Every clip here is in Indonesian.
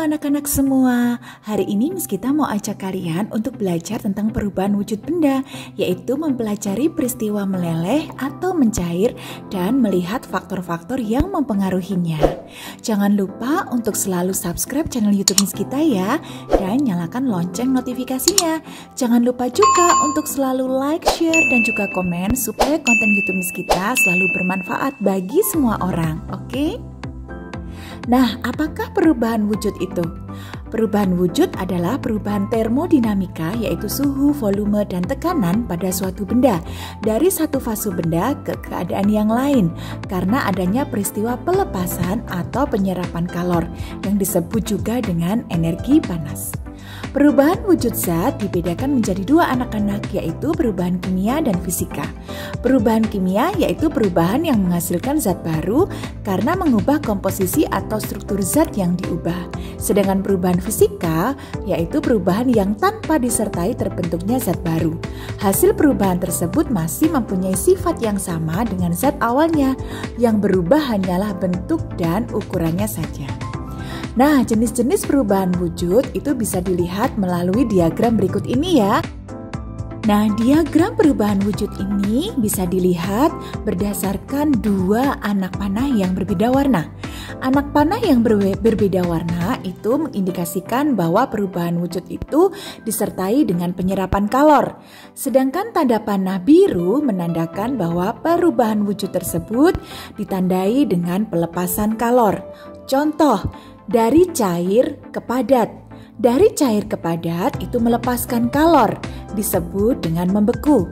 anak-anak semua, hari ini Miss kita mau ajak kalian untuk belajar tentang perubahan wujud benda, yaitu mempelajari peristiwa meleleh atau mencair dan melihat faktor-faktor yang mempengaruhinya. Jangan lupa untuk selalu subscribe channel YouTube Miss kita ya, dan nyalakan lonceng notifikasinya. Jangan lupa juga untuk selalu like, share, dan juga komen supaya konten YouTube Miss kita selalu bermanfaat bagi semua orang, oke? Okay? Nah, apakah perubahan wujud itu? Perubahan wujud adalah perubahan termodinamika yaitu suhu, volume, dan tekanan pada suatu benda dari satu fase benda ke keadaan yang lain karena adanya peristiwa pelepasan atau penyerapan kalor yang disebut juga dengan energi panas. Perubahan wujud zat dibedakan menjadi dua anak-anak yaitu perubahan kimia dan fisika. Perubahan kimia yaitu perubahan yang menghasilkan zat baru karena mengubah komposisi atau struktur zat yang diubah. Sedangkan perubahan fisika yaitu perubahan yang tanpa disertai terbentuknya zat baru. Hasil perubahan tersebut masih mempunyai sifat yang sama dengan zat awalnya, yang berubah hanyalah bentuk dan ukurannya saja. Nah, jenis-jenis perubahan wujud itu bisa dilihat melalui diagram berikut ini ya. Nah, diagram perubahan wujud ini bisa dilihat berdasarkan dua anak panah yang berbeda warna. Anak panah yang berbeda warna itu mengindikasikan bahwa perubahan wujud itu disertai dengan penyerapan kalor. Sedangkan tanda panah biru menandakan bahwa perubahan wujud tersebut ditandai dengan pelepasan kalor. Contoh, dari cair ke padat. Dari cair ke padat itu melepaskan kalor, disebut dengan membeku.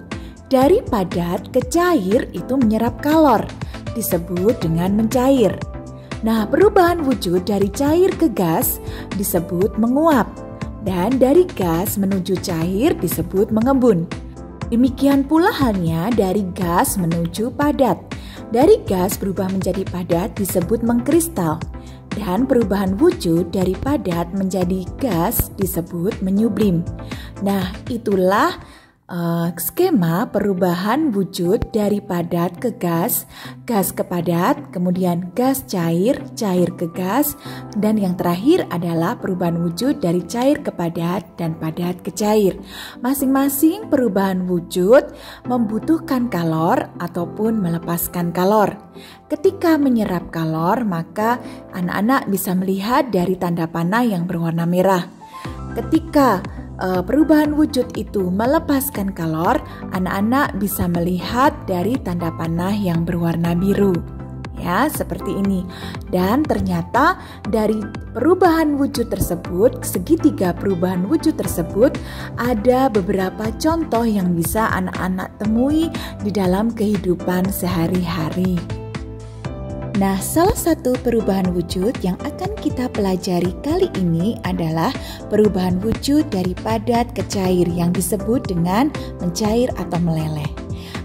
Dari padat ke cair itu menyerap kalor, disebut dengan mencair. Nah, perubahan wujud dari cair ke gas disebut menguap, dan dari gas menuju cair disebut mengembun. Demikian pula halnya dari gas menuju padat. Dari gas berubah menjadi padat disebut mengkristal dan perubahan wujud dari padat menjadi gas disebut menyublim. Nah, itulah uh, skema perubahan wujud dari padat ke gas, gas ke padat, kemudian gas cair, cair ke gas, dan yang terakhir adalah perubahan wujud dari cair ke padat dan padat ke cair. Masing-masing perubahan wujud membutuhkan kalor ataupun melepaskan kalor. Ketika menyerap kalor, maka anak-anak bisa melihat dari tanda panah yang berwarna merah. Ketika uh, perubahan wujud itu melepaskan kalor, anak-anak bisa melihat dari tanda panah yang berwarna biru. Ya, seperti ini. Dan ternyata dari perubahan wujud tersebut, segitiga perubahan wujud tersebut ada beberapa contoh yang bisa anak-anak temui di dalam kehidupan sehari-hari. Nah, salah satu perubahan wujud yang akan kita pelajari kali ini adalah perubahan wujud dari padat ke cair yang disebut dengan mencair atau meleleh.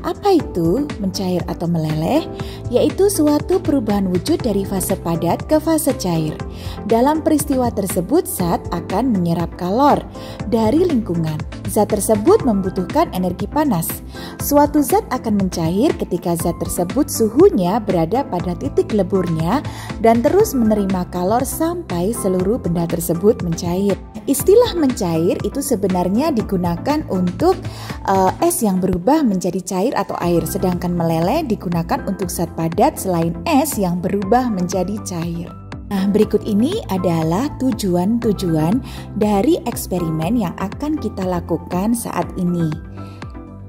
Apa itu mencair atau meleleh? Yaitu suatu perubahan wujud dari fase padat ke fase cair. Dalam peristiwa tersebut, zat akan menyerap kalor dari lingkungan. Zat tersebut membutuhkan energi panas. Suatu zat akan mencair ketika zat tersebut suhunya berada pada titik leburnya dan terus menerima kalor sampai seluruh benda tersebut mencair. Istilah mencair itu sebenarnya digunakan untuk uh, es yang berubah menjadi cair atau air, sedangkan meleleh digunakan untuk zat padat selain es yang berubah menjadi cair. Nah, berikut ini adalah tujuan-tujuan dari eksperimen yang akan kita lakukan saat ini.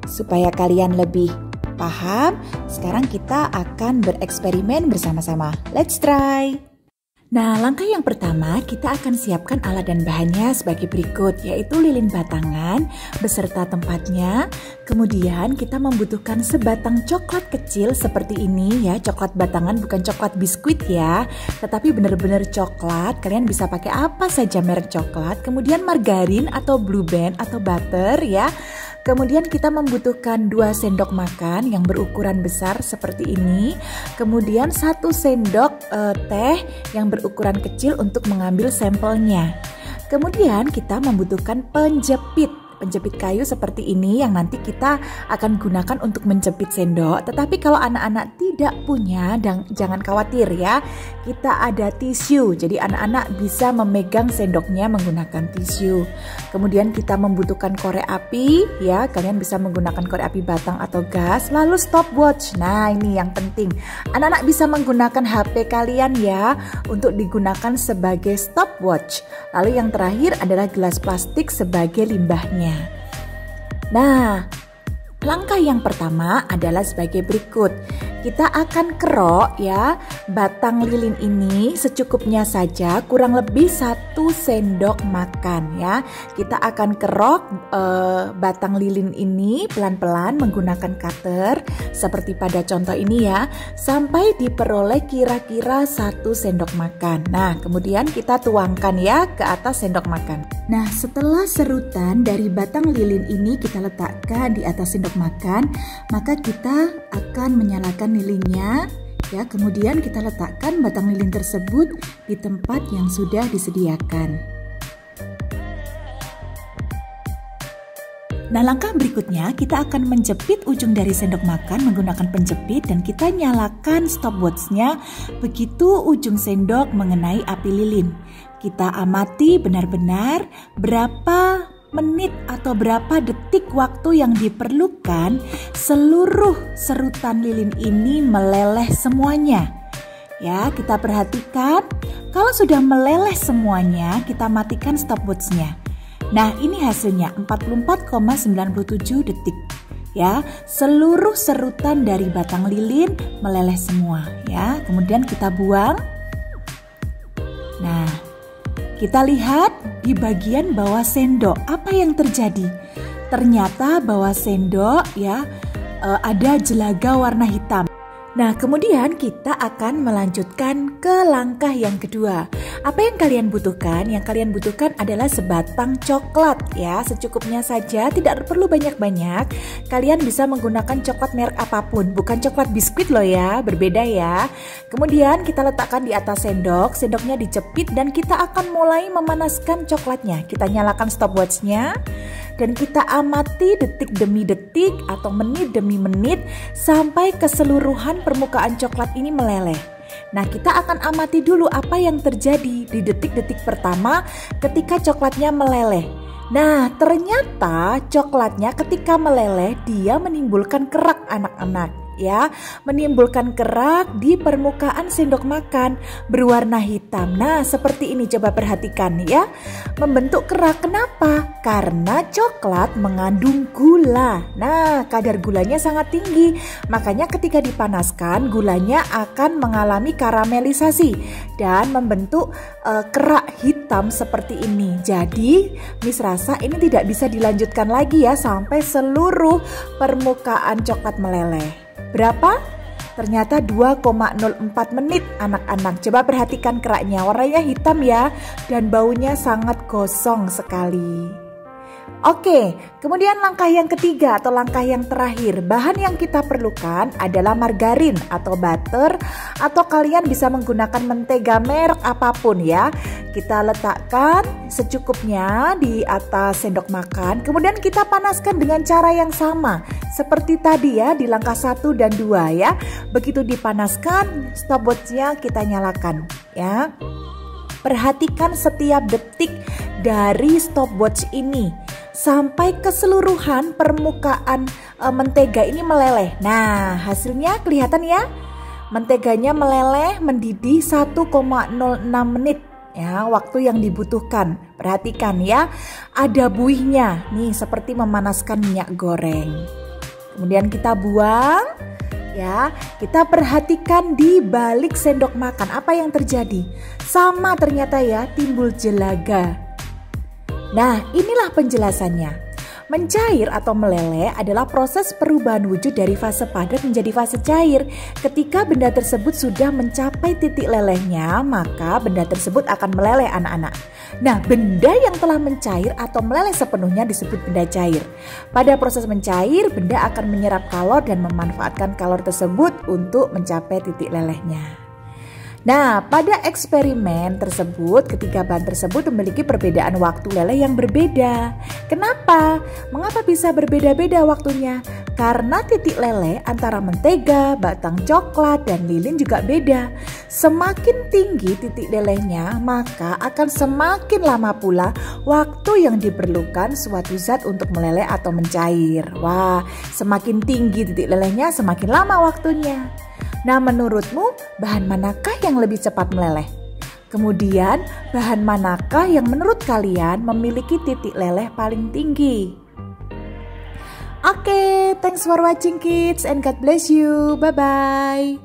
Supaya kalian lebih paham, sekarang kita akan bereksperimen bersama-sama. Let's try! Nah, langkah yang pertama kita akan siapkan alat dan bahannya sebagai berikut, yaitu lilin batangan beserta tempatnya. Kemudian kita membutuhkan sebatang coklat kecil seperti ini ya, coklat batangan bukan coklat biskuit ya, tetapi benar-benar coklat. Kalian bisa pakai apa saja merek coklat. Kemudian margarin atau blue band atau butter ya. Kemudian kita membutuhkan 2 sendok makan yang berukuran besar seperti ini. Kemudian satu sendok uh, teh yang berukuran kecil untuk mengambil sampelnya. Kemudian kita membutuhkan penjepit penjepit kayu seperti ini yang nanti kita akan gunakan untuk menjepit sendok. Tetapi kalau anak-anak tidak punya, dan jangan khawatir ya, kita ada tisu. Jadi anak-anak bisa memegang sendoknya menggunakan tisu. Kemudian kita membutuhkan korek api, ya kalian bisa menggunakan korek api batang atau gas. Lalu stopwatch. Nah ini yang penting. Anak-anak bisa menggunakan HP kalian ya untuk digunakan sebagai stopwatch. Lalu yang terakhir adalah gelas plastik sebagai limbahnya. Nah, langkah yang pertama adalah sebagai berikut. Kita akan kerok ya batang lilin ini secukupnya saja kurang lebih satu sendok makan ya. Kita akan kerok e, batang lilin ini pelan-pelan menggunakan cutter seperti pada contoh ini ya sampai diperoleh kira-kira satu sendok makan. Nah kemudian kita tuangkan ya ke atas sendok makan nah setelah serutan dari batang lilin ini kita letakkan di atas sendok makan maka kita akan menyalakan lilinnya ya. Kemudian kita letakkan batang lilin tersebut di tempat yang sudah disediakan Nah langkah berikutnya kita akan menjepit ujung dari sendok makan menggunakan penjepit dan kita nyalakan stopwatchnya begitu ujung sendok mengenai api lilin. Kita amati benar-benar berapa menit atau berapa detik waktu yang diperlukan seluruh serutan lilin ini meleleh semuanya. Ya, kita perhatikan kalau sudah meleleh semuanya, kita matikan stopwatchnya. Nah, ini hasilnya 44,97 detik. Ya, seluruh serutan dari batang lilin meleleh semua ya. Kemudian kita buang. Nah, kita lihat di bagian bawah sendok apa yang terjadi. Ternyata bawah sendok ya eh, ada jelaga warna hitam. Nah, kemudian kita akan melanjutkan ke langkah yang kedua. Apa yang kalian butuhkan? Yang kalian butuhkan adalah sebatang coklat ya, secukupnya saja, tidak perlu banyak-banyak. Kalian bisa menggunakan coklat merek apa pun, bukan coklat biskuit loh ya, berbeda ya. Kemudian kita letakkan di atas sendok, sendoknya dicepit dan kita akan mulai memanaskan coklatnya. Kita nyalakan stopwatchnya dan kita amati detik demi detik atau menit demi menit sampai keseluruhan permukaan coklat ini meleleh. Nah, kita akan amati dulu apa yang terjadi di detik-detik pertama ketika coklatnya meleleh. Nah, ternyata coklatnya ketika meleleh dia menimbulkan kerak anak-anak ya, menimbulkan kerak di permukaan sendok makan berwarna hitam. Nah, seperti ini coba perhatikan ya. Membentuk kerak kenapa? Karena coklat mengandung gula. Nah, kadar gulanya sangat tinggi. Makanya ketika dipanaskan, gulanya akan mengalami karamelisasi dan membentuk uh, kerak hitam seperti ini. Jadi, Miss rasa ini tidak bisa dilanjutkan lagi ya sampai seluruh permukaan coklat meleleh. Berapa? Ternyata 2,04 menit anak-anak. Coba perhatikan keraknya, warnanya hitam ya dan baunya sangat gosong sekali. Oke, kemudian langkah yang ketiga atau langkah yang terakhir, bahan yang kita perlukan adalah margarin atau butter atau kalian bisa menggunakan mentega merek apa pun ya. Kita letakkan secukupnya di atas sendok makan, kemudian kita panaskan dengan cara yang sama seperti tadi ya di langkah satu dan dua ya. Begitu dipanaskan, stopwatchnya kita nyalakan ya. Perhatikan setiap detik dari stopwatch ini sampai keseluruhan permukaan e, mentega ini meleleh. Nah, hasilnya kelihatan ya. Menteganya meleleh mendidih 1,06 menit ya, waktu yang dibutuhkan. Perhatikan ya, ada buihnya. Nih, seperti memanaskan minyak goreng. Kemudian kita buang ya. Kita perhatikan di balik sendok makan apa yang terjadi. Sama ternyata ya, timbul jelaga. Nah, inilah penjelasannya. Mencair atau meleleh adalah proses perubahan wujud dari fase padat menjadi fase cair. Ketika benda tersebut sudah mencapai titik lelehnya, maka benda tersebut akan meleleh anak-anak. Nah, benda yang telah mencair atau meleleh sepenuhnya disebut benda cair. Pada proses mencair, benda akan menyerap kalor dan memanfaatkan kalor tersebut untuk mencapai titik lelehnya. Nah, pada eksperimen tersebut, ketika bahan tersebut memiliki perbedaan waktu leleh yang berbeda. Kenapa? Mengapa bisa berbeda-beda waktunya? Karena titik leleh antara mentega, batang coklat, dan lilin juga beda. Semakin tinggi titik lelehnya, maka akan semakin lama pula waktu yang diperlukan suatu zat untuk meleleh atau mencair. Wah, semakin tinggi titik lelehnya, semakin lama waktunya. Nah, menurutmu bahan manakah yang lebih cepat meleleh? Kemudian, bahan manakah yang menurut kalian memiliki titik leleh paling tinggi? Oke, okay, thanks for watching kids and God bless you. Bye bye.